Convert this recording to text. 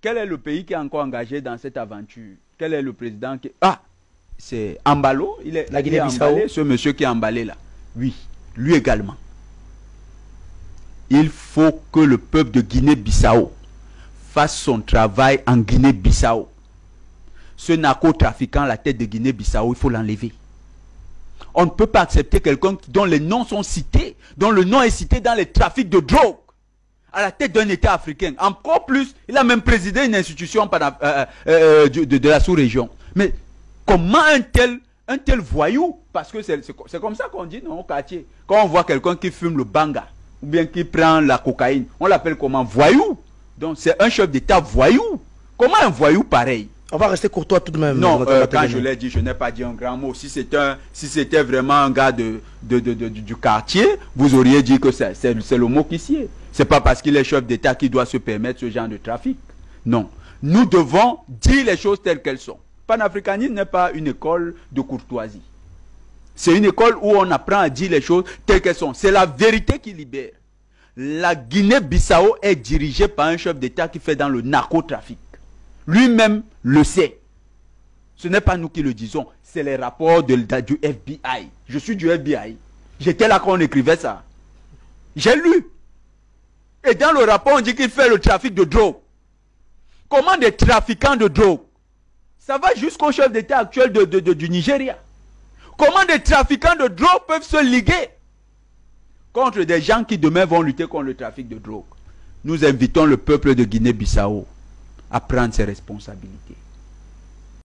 Quel est le pays qui est encore engagé dans cette aventure? Quel est le président qui... Ah, c'est Ambalo. Il est, La il est Guinée-Bissau. emballé, ce monsieur qui est emballé là. Oui, lui également. Il faut que le peuple de Guinée-Bissau fasse son travail en Guinée-Bissau. Ce narcotrafiquant la tête de Guinée-Bissau, il faut l'enlever. On ne peut pas accepter quelqu'un dont les noms sont cités, dont le nom est cité dans les trafics de drogue, à la tête d'un État africain. Encore plus, il a même présidé une institution pana- euh, euh, de, la sous-région. Mais comment un tel, un tel voyou, parce que c'est comme ça qu'on dit non, au quartier, quand on voit quelqu'un qui fume le banga, ou bien qui prend la cocaïne, on l'appelle comment? Voyou. Donc c'est un chef d'État voyou. Comment un voyou pareil? On va rester courtois tout de même. non, euh, quand je l'ai dit, je n'ai pas dit un grand mot. Si c'était si c'était vraiment un gars de, de, de- de- du quartier, vous auriez dit que c'est le mot qui sied. C'est pas parce qu'il est chef d'État qu'il doit se permettre ce genre de trafic. Non. Nous devons dire les choses telles qu'elles sont. Panafricanisme n'est pas une école de courtoisie. C'est une école où on apprend à dire les choses telles qu'elles sont. C'est la vérité qui libère. La Guinée-Bissau est dirigée par un chef d'État qui fait dans le narcotrafic. Lui-même le sait. Ce n'est pas nous qui le disons, c'est les rapports du FBI. Je suis du FBI. J'étais là quand on écrivait ça. J'ai lu. Et dans le rapport, on dit qu'il fait le trafic de drogue. Comment des trafiquants de drogue? Ça va jusqu'au chef d'État actuel du Nigeria. Comment des trafiquants de drogue peuvent se liguer contre des gens qui demain vont lutter contre le trafic de drogue? Nous invitons le peuple de Guinée-Bissau à prendre ses responsabilités.